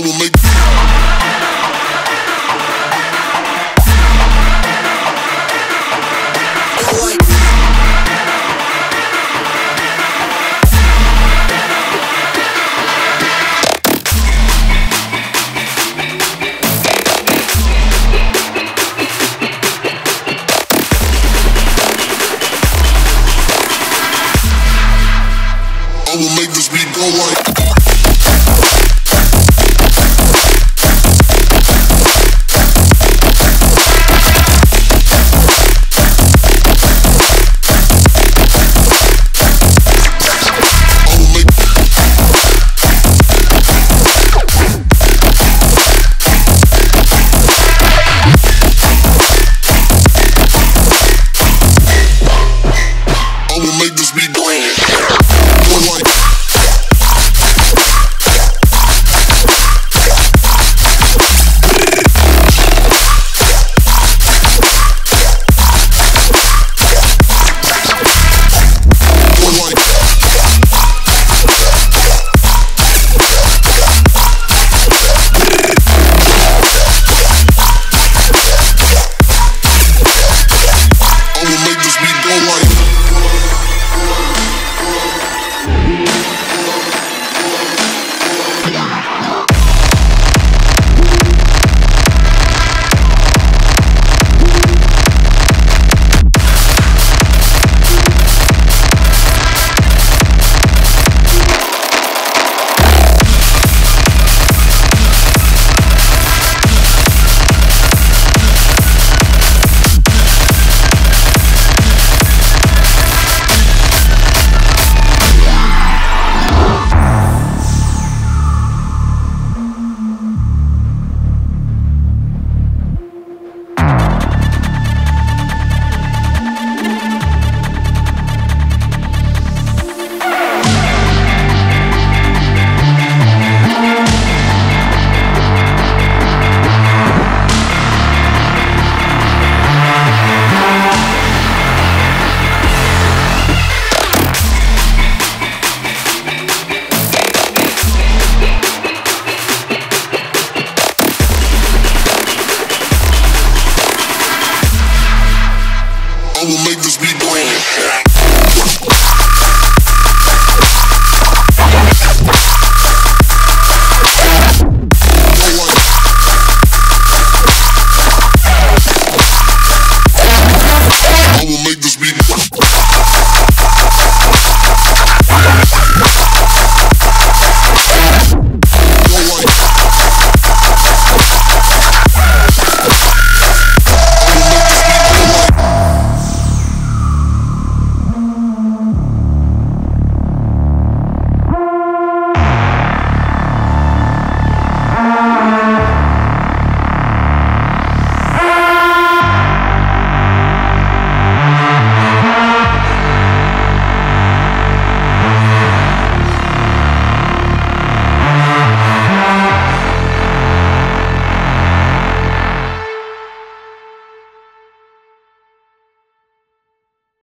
I will make. I will make this beat go like I will make